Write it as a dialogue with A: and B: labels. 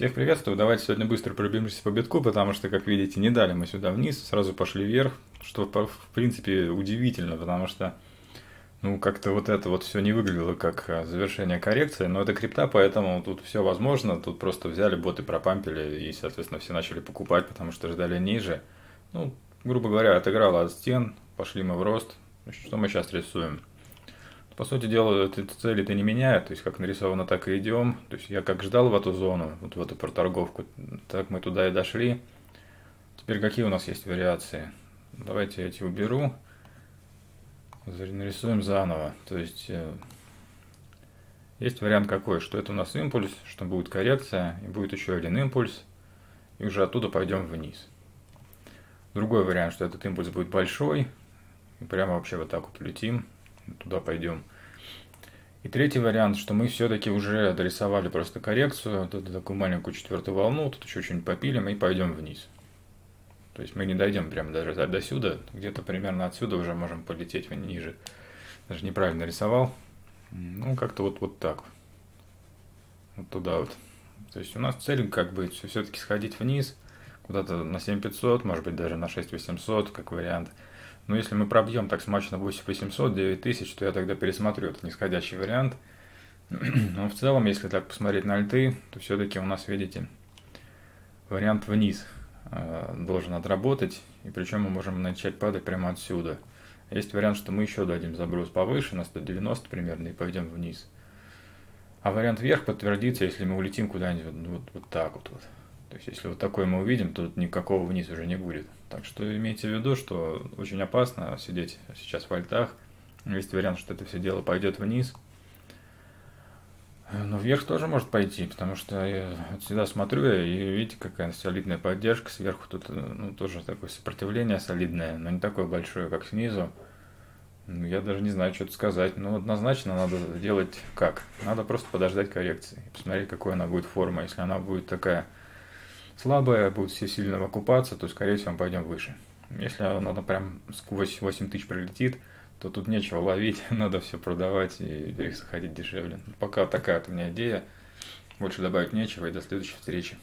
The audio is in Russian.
A: Всех приветствую. Давайте сегодня быстро пробежимся по битку, потому что, как видите, не дали мы сюда вниз, сразу пошли вверх, что, в принципе, удивительно, потому что, ну, как-то вот это вот все не выглядело как а, завершение коррекции, но это крипта, поэтому тут все возможно, тут просто взяли боты, пропампили, и, соответственно, все начали покупать, потому что ждали ниже. Ну, грубо говоря, отыграла от стен, пошли мы в рост. Что мы сейчас рисуем? По сути дела, эти цели-то не меняют, то есть как нарисовано, так и идем. То есть я как ждал в эту зону, вот в эту проторговку, так мы туда и дошли. Теперь какие у нас есть вариации? Давайте я эти уберу. Нарисуем заново. То есть э, есть вариант какой, что это у нас импульс, что будет коррекция, и будет еще один импульс, и уже оттуда пойдем вниз. Другой вариант, что этот импульс будет большой, и прямо вообще вот так вот летим, туда пойдем. И третий вариант, что мы все-таки уже дорисовали просто коррекцию, тут такую маленькую четвертую волну, тут еще что-нибудь попилим и пойдем вниз. То есть мы не дойдем прямо даже до сюда, где-то примерно отсюда уже можем полететь ниже. Даже неправильно рисовал. Ну, как-то вот, вот так. Вот туда вот. То есть у нас цель как бы все-таки сходить вниз, куда-то на 7500, может быть даже на 6800, как вариант. Но если мы пробьем так смачно 8800, 9000, то я тогда пересмотрю этот нисходящий вариант. Но в целом, если так посмотреть на альты, то все-таки у нас, видите, вариант вниз э, должен отработать. И причем мы можем начать падать прямо отсюда. Есть вариант, что мы еще дадим заброс повыше, на 190 примерно, и пойдем вниз. А вариант вверх подтвердится, если мы улетим куда-нибудь вот, вот так вот. вот. То есть, если вот такой мы увидим, то никакого вниз уже не будет. Так что имейте в виду, что очень опасно сидеть сейчас в альтах. Есть вариант, что это все дело пойдет вниз. Но вверх тоже может пойти, потому что я всегда смотрю, и видите, какая солидная поддержка. Сверху тут ну, тоже такое сопротивление солидное, но не такое большое, как снизу. Ну, я даже не знаю, что-то сказать. Но однозначно надо делать как? Надо просто подождать коррекции, посмотреть, какой она будет форма. Если она будет такая слабая, будут все сильно окупаться, то, скорее всего, мы пойдем выше. Если она прям сквозь 8 тысяч прилетит, то тут нечего ловить, надо все продавать и переходить дешевле. Пока такая вот у меня идея, больше добавить нечего, и до следующей встречи.